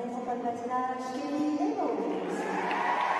dança pode batinar, acho que ele nem ouve.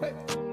嘿。